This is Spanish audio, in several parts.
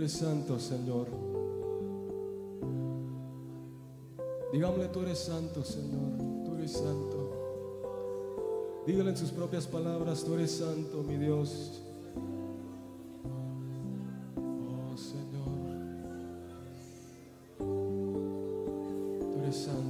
eres santo, Señor. Digámosle, tú eres santo, Señor. Tú eres santo. Dígale en sus propias palabras, tú eres santo, mi Dios. Oh, Señor. Tú eres santo,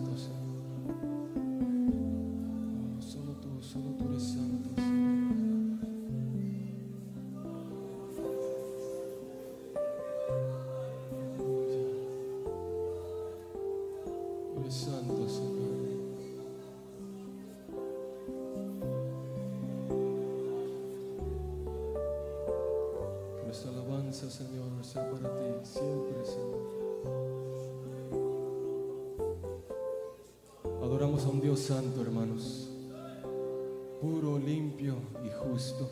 Adoramos a un Dios santo, hermanos. Puro, limpio y justo.